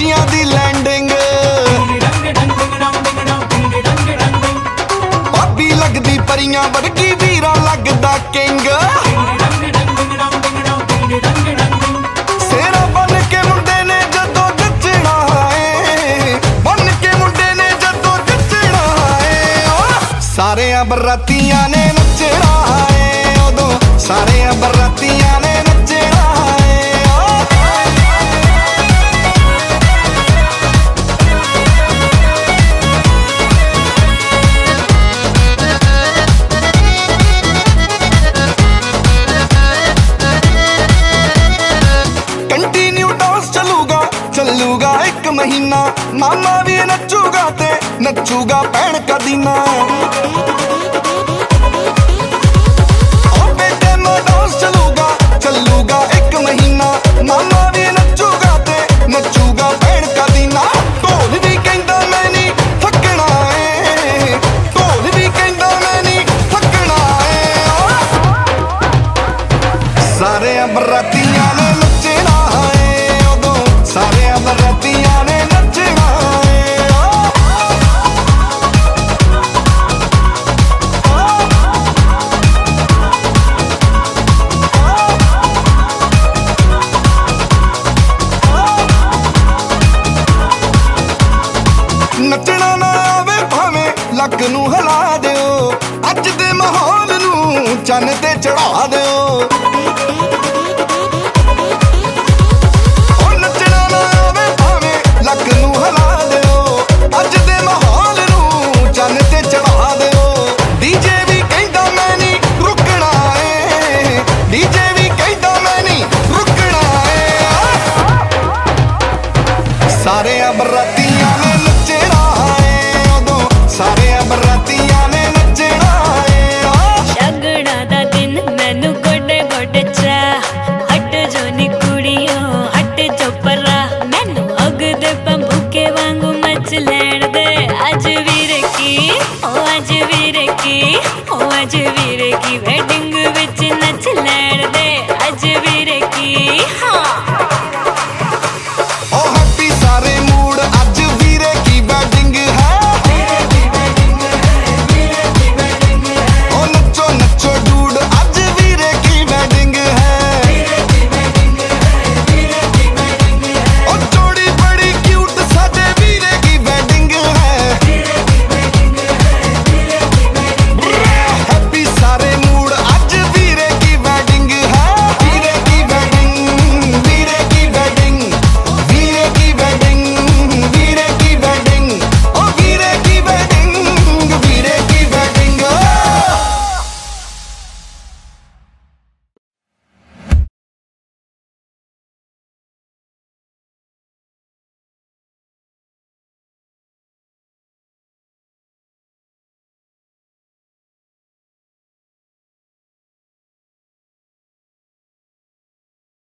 ਖੁਸ਼ੀਆਂ ਦੀ ਲੈਂਡਿੰਗ ਭਾਬੀ ਲੱਗਦੀ ਪਰੀਆਂ ਵਰਗੀ ਵੀਰਾ ਲੱਗਦਾ ਕਿੰਗ ਸਾਰਿਆਂ ਬਰਾਤੀਆਂ ਨੇ ਨੱਚਣਾ ਏ ਉਦੋਂ ਸਾਰਿਆਂ ਬਰਾਤੀਆਂ ਨੇ ਏ ਢੋਲ ਵੀ ਕਹਿੰਦਾ ਮੈਂ ਨਹੀਂ ਥੱਕਣਾ ਏ ਓ ਸਾਰੇ ਬਰਾਤੀਆਂ ਨੇ ਨੱਚਣਾ ਏ। ਉਦੋਂ, ਸਾਰੇ ਬਰਾਤੀਆਂ ਲੱਕ ਨੂੰ ਹਿਲਾ ਦਿਓ। ਅੱਜ ਦੇ ਮਾਹੌਲ ਨੂੰ ਚੰਨ ਤੇ ਚੜਾ ਦਿਓ। ਨੱਚਣਾ ਲੱਕ ਨੂੰ ਹਿਲਾ ਦਿਓ। ਅੱਜ ਦੇ ਮਾਹੌਲ ਨੂੰ ਚੰਨ ਤੇ ਚੜਾ ਦਿਓ। ਡੀਜੇ ਵੀ ਕਹਿੰਦਾ ਮੈਂ ਨਹੀਂ ਰੁਕਣਾ ਏ। ਡੀਜੇ ਵੀ ਕਹਿੰਦਾ ਮੈਂ ਨਹੀਂ ਰੁਕਣਾ ਏ। ਸਾਰੇ ਬਰਾਤੀਆਂ ਨੇ ਨੱਚਣਾ ਏ। ਉਦੋਂ ਸਾਰੇ ਬਰਾਤੀਆਂ ਨੇ ਨੱਚਣਾ ਏ ਸ਼ਗਣਾ ਦਾ ਦਿਨ ਮੈਨੂੰ ਗੋਡੇ ਗੋਡੇ ਚਾ ਹਟ ਜੋ ਨੀ ਕੁੜੀਓ, ਹਟ ਜੋ ਪਰਾ। ਮੈਨੂੰ ਅਗ ਦੇ ਪੰਭੂਕੇ ਵਾਂਗੂ ਮੱਚ ਲੈਣ ਦੇ। ਅੱਜ ਵੀਰੇ ਕੀ? ਓ ਅੱਜ ਵੀਰੇ ਕੀ? ਓ ਅੱਜ ਵੀਰੇ ਕੀ?